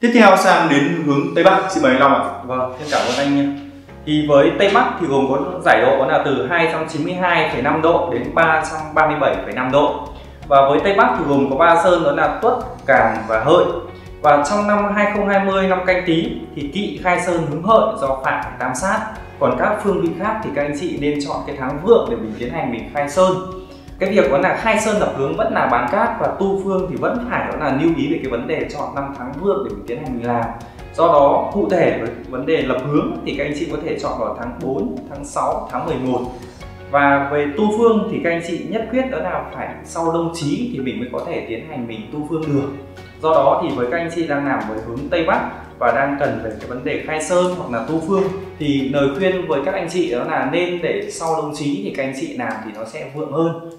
Tiếp theo sang đến hướng Tây Bắc, xin mời anh Long ạ. Vâng, xin cảm ơn anh nha, Thì với Tây Bắc thì gồm có giải độ là từ 292,5 độ đến 337,5 độ. Và với Tây Bắc thì gồm có ba sơn đó là Tuất, Càn và Hợi. Và trong năm 2020 năm canh tí thì kỵ khai sơn hướng hợi do phạm tam sát. Còn các phương vị khác thì các anh chị nên chọn cái tháng vượng để mình tiến hành mình khai sơn cái việc đó là khai sơn lập hướng vẫn là bán cát và tu phương thì vẫn phải đó là lưu ý về cái vấn đề chọn năm tháng vượng để mình tiến hành mình làm. Do đó cụ thể với vấn đề lập hướng thì các anh chị có thể chọn vào tháng 4, tháng 6, tháng 11 và về tu phương thì các anh chị nhất quyết đó là phải sau đông chí thì mình mới có thể tiến hành mình tu phương được. Do đó thì với các anh chị đang làm với hướng tây bắc và đang cần về cái vấn đề khai sơn hoặc là tu phương thì lời khuyên với các anh chị đó là nên để sau đông chí thì các anh chị làm thì nó sẽ vượng hơn.